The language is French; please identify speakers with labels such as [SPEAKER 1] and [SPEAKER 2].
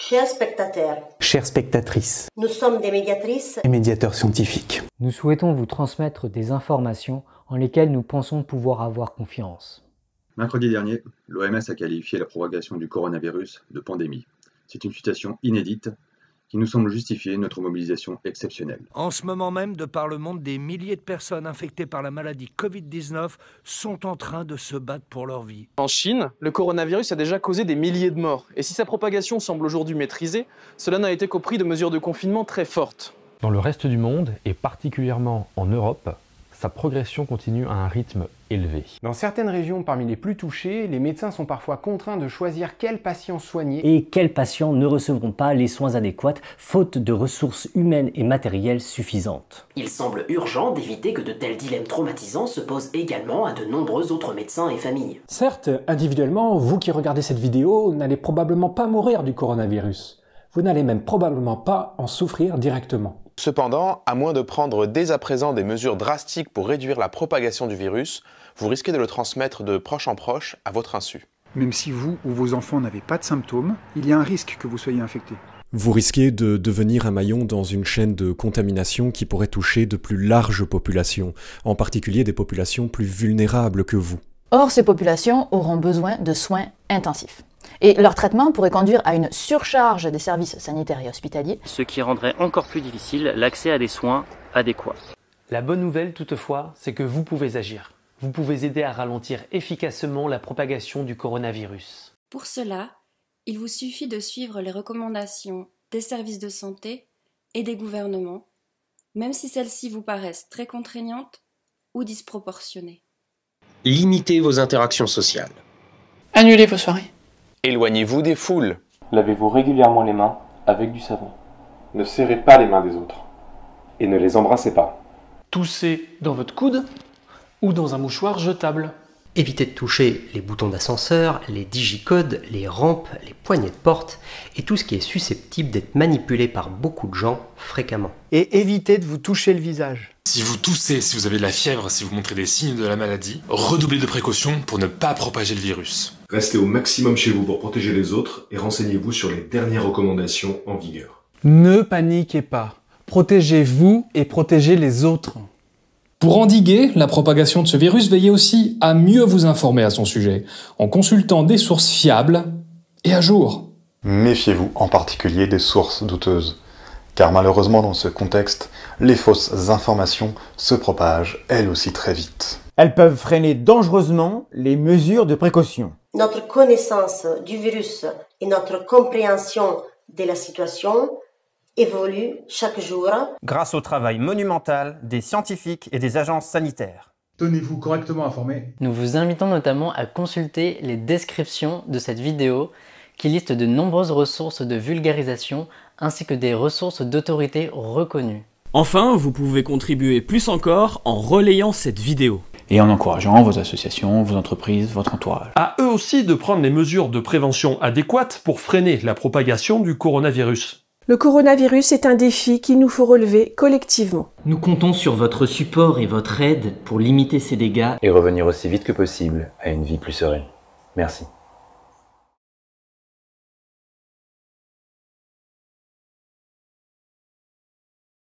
[SPEAKER 1] Chers spectateurs,
[SPEAKER 2] Chères spectatrices
[SPEAKER 1] nous sommes des médiatrices
[SPEAKER 2] et médiateurs scientifiques,
[SPEAKER 3] Nous souhaitons vous transmettre des informations en lesquelles nous pensons pouvoir avoir confiance.
[SPEAKER 4] Mercredi dernier, l'OMS a qualifié la propagation du coronavirus de pandémie. C'est une situation inédite qui nous semble justifier notre mobilisation exceptionnelle.
[SPEAKER 5] En ce moment même, de par le monde, des milliers de personnes infectées par la maladie Covid-19 sont en train de se battre pour leur vie.
[SPEAKER 6] En Chine, le coronavirus a déjà causé des milliers de morts. Et si sa propagation semble aujourd'hui maîtrisée, cela n'a été qu'au prix de mesures de confinement très fortes.
[SPEAKER 7] Dans le reste du monde, et particulièrement en Europe, sa progression continue à un rythme élevé.
[SPEAKER 8] Dans certaines régions parmi les plus touchées, les médecins sont parfois contraints de choisir quels patients soigner.
[SPEAKER 3] Et quels patients ne recevront pas les soins adéquats faute de ressources humaines et matérielles suffisantes
[SPEAKER 9] Il semble urgent d'éviter que de tels dilemmes traumatisants se posent également à de nombreux autres médecins et familles.
[SPEAKER 10] Certes, individuellement, vous qui regardez cette vidéo n'allez probablement pas mourir du coronavirus. Vous n'allez même probablement pas en souffrir directement.
[SPEAKER 11] Cependant, à moins de prendre dès à présent des mesures drastiques pour réduire la propagation du virus, vous risquez de le transmettre de proche en proche à votre insu.
[SPEAKER 12] Même si vous ou vos enfants n'avez pas de symptômes, il y a un risque que vous soyez infecté.
[SPEAKER 13] Vous risquez de devenir un maillon dans une chaîne de contamination qui pourrait toucher de plus larges populations, en particulier des populations plus vulnérables que vous.
[SPEAKER 14] Or, ces populations auront besoin de soins intensifs. Et leur traitement pourrait conduire à une surcharge des services sanitaires et hospitaliers.
[SPEAKER 15] Ce qui rendrait encore plus difficile l'accès à des soins adéquats.
[SPEAKER 16] La bonne nouvelle toutefois, c'est que vous pouvez agir. Vous pouvez aider à ralentir efficacement la propagation du coronavirus.
[SPEAKER 17] Pour cela, il vous suffit de suivre les recommandations des services de santé et des gouvernements, même si celles-ci vous paraissent très contraignantes ou disproportionnées.
[SPEAKER 18] Limitez vos interactions sociales.
[SPEAKER 19] Annulez vos soirées.
[SPEAKER 11] Éloignez-vous des foules.
[SPEAKER 20] Lavez-vous régulièrement les mains avec du savon. Ne serrez pas les mains des autres. Et ne les embrassez pas.
[SPEAKER 19] Toussez dans votre coude ou dans un mouchoir jetable.
[SPEAKER 9] Évitez de toucher les boutons d'ascenseur, les digicodes, les rampes, les poignées de porte et tout ce qui est susceptible d'être manipulé par beaucoup de gens fréquemment.
[SPEAKER 4] Et évitez de vous toucher le visage.
[SPEAKER 7] Si vous toussez, si vous avez de la fièvre, si vous montrez des signes de la maladie, redoublez de précautions pour ne pas propager le virus.
[SPEAKER 5] Restez au maximum chez vous pour protéger les autres et renseignez-vous sur les dernières recommandations en vigueur.
[SPEAKER 4] Ne paniquez pas. Protégez-vous et protégez les autres.
[SPEAKER 12] Pour endiguer la propagation de ce virus, veillez aussi à mieux vous informer à son sujet, en consultant des sources fiables et à jour.
[SPEAKER 3] Méfiez-vous en particulier des sources douteuses, car malheureusement dans ce contexte, les fausses informations se propagent elles aussi très vite.
[SPEAKER 4] Elles peuvent freiner dangereusement les mesures de précaution.
[SPEAKER 1] Notre connaissance du virus et notre compréhension de la situation évolue chaque jour.
[SPEAKER 9] Grâce au travail monumental des scientifiques et des agences sanitaires.
[SPEAKER 12] Tenez-vous correctement informé.
[SPEAKER 15] Nous vous invitons notamment à consulter les descriptions de cette vidéo qui liste de nombreuses ressources de vulgarisation ainsi que des ressources d'autorité reconnues.
[SPEAKER 16] Enfin, vous pouvez contribuer plus encore en relayant cette vidéo.
[SPEAKER 19] Et en encourageant vos associations, vos entreprises, votre entourage.
[SPEAKER 7] À eux aussi de prendre les mesures de prévention adéquates pour freiner la propagation du coronavirus.
[SPEAKER 14] Le coronavirus est un défi qu'il nous faut relever collectivement.
[SPEAKER 9] Nous comptons sur votre support et votre aide pour limiter ces dégâts
[SPEAKER 20] Et revenir aussi vite que possible à une vie plus sereine. Merci.